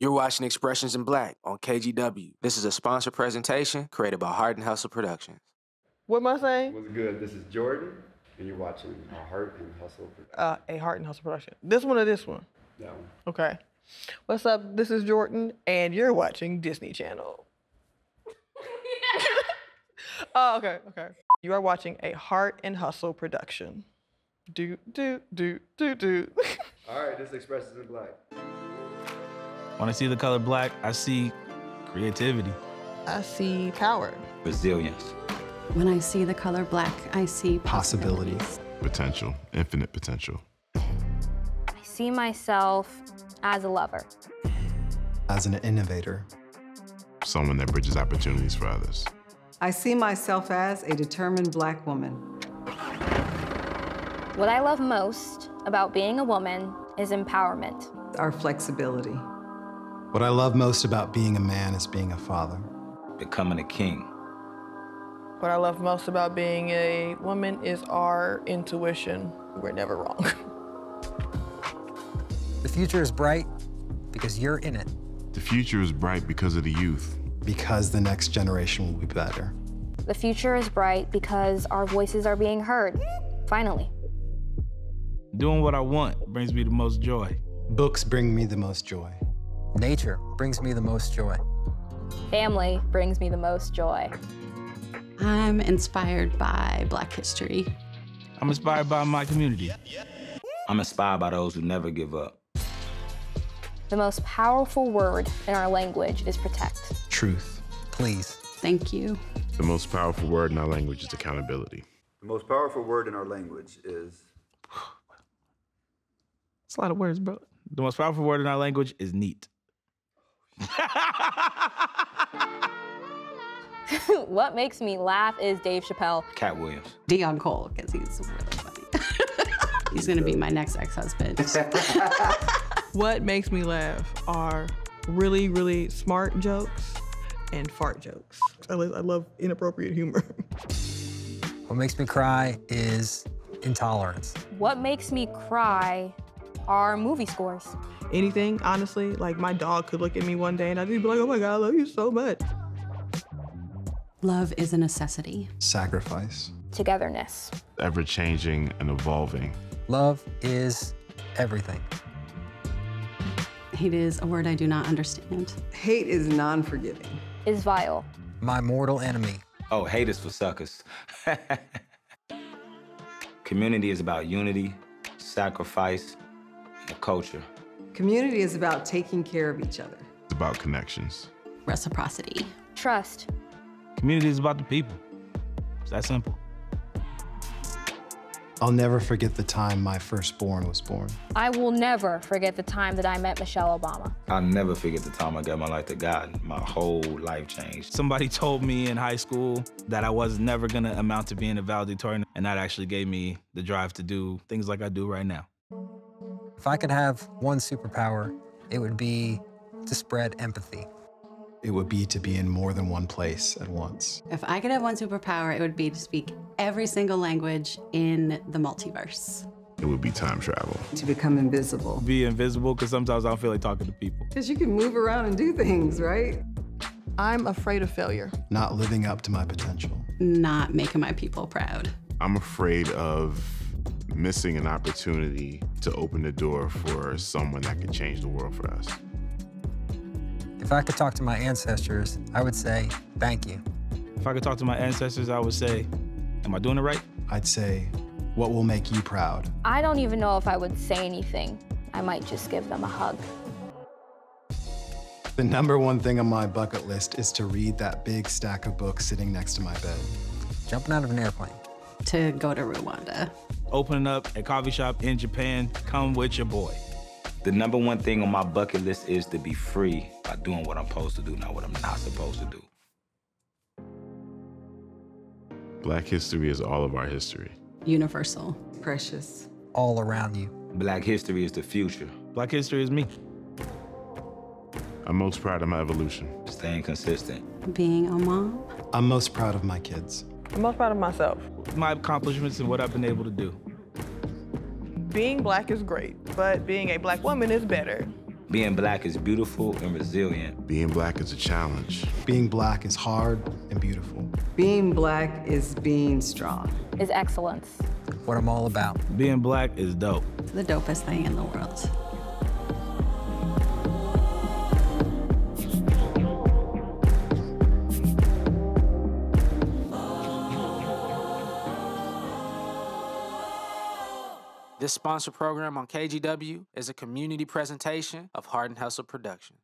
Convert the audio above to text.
You're watching Expressions in Black on KGW. This is a sponsored presentation created by Heart and Hustle Productions. What am I saying? What's good? This is Jordan, and you're watching a Heart and Hustle. production. Uh, a Heart and Hustle production. This one or this one? That one. Okay. What's up? This is Jordan, and you're watching Disney Channel. oh, okay, okay. You are watching a Heart and Hustle production. Do, do, do, do, do. All right, this expresses in black. When I see the color black, I see creativity. I see power. resilience. When I see the color black, I see Possibilities. possibilities. Potential, infinite potential. I see myself as a lover. As an innovator, Someone that bridges opportunities for others. I see myself as a determined black woman. What I love most about being a woman is empowerment. Our flexibility. What I love most about being a man is being a father. Becoming a king. What I love most about being a woman is our intuition. We're never wrong. The future is bright because you're in it. The future is bright because of the youth. Because the next generation will be better. The future is bright because our voices are being heard. Finally. Doing what I want brings me the most joy. Books bring me the most joy. Nature brings me the most joy. Family brings me the most joy. I'm inspired by Black history. I'm inspired by my community. I'm inspired by those who never give up. The most powerful word in our language is protect. Truth. Please. Thank you. The most powerful word in our language is accountability. The most powerful word in our language is It's a lot of words, bro. The most powerful word in our language is neat. what makes me laugh is Dave Chappelle. Katt Williams. Deon Cole, because he's really funny. he's gonna be my next ex-husband. what makes me laugh are really, really smart jokes and fart jokes. I, li- I love inappropriate humor. What makes me cry is intolerance. What makes me cry are movie scores. Anything, honestly, like my dog could look at me one day and I'd be like, oh my God, I love you so much. Love is a necessity. Sacrifice. Togetherness. Ever changing and evolving. Love is everything. Hate is a word I do not understand. Hate is non forgiving. Is vile. My mortal enemy. Oh, hate is for suckers. Community is about unity, sacrifice, and culture. Community is about taking care of each other. It's about connections. Reciprocity. Trust. Community is about the people. It's that simple. I'll never forget the time my firstborn was born. I will never forget the time that I met Michelle Obama. I'll never forget the time I gave my life to God. My whole life changed. Somebody told me in high school that I was never gonna amount to being a valedictorian, and that actually gave me the drive to do things like I do right now. If I could have one superpower, it would be to spread empathy. It would be to be in more than one place at once. If I could have one superpower, it would be to speak every single language in the multiverse. It would be time travel. To become invisible. Be invisible, because sometimes I don't feel like talking to people. Because you can move around and do things, right? I'm afraid of failure. Not living up to my potential. Not making my people proud. I'm afraid of missing an opportunity to open the door for someone that could change the world for us. If I could talk to my ancestors, I would say, thank you. If I could talk to my ancestors, I would say, Am I doing it right? I'd say, what will make you proud? I don't even know if I would say anything. I might just give them a hug. The number one thing on my bucket list is to read that big stack of books sitting next to my bed. Jumping out of an airplane. To go to Rwanda. Opening up a coffee shop in Japan, come with your boy. The number one thing on my bucket list is to be free by doing what I'm supposed to do, not what I'm not supposed to do. Black history is all of our history. Universal. Precious. All around you. Black history is the future. Black history is me. I'm most proud of my evolution. Staying consistent. Being a mom. I'm most proud of my kids. I'm most proud of myself. My accomplishments and what I've been able to do. Being black is great, but being a black woman is better. Being black is beautiful and resilient. Being black is a challenge. Being black is hard and beautiful. Being black is being strong. Is excellence. What I'm all about. Being black is dope. It's the dopest thing in the world. This sponsor program on KGW is a community presentation of Heart and Hustle Production.